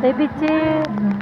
Tay Bichi.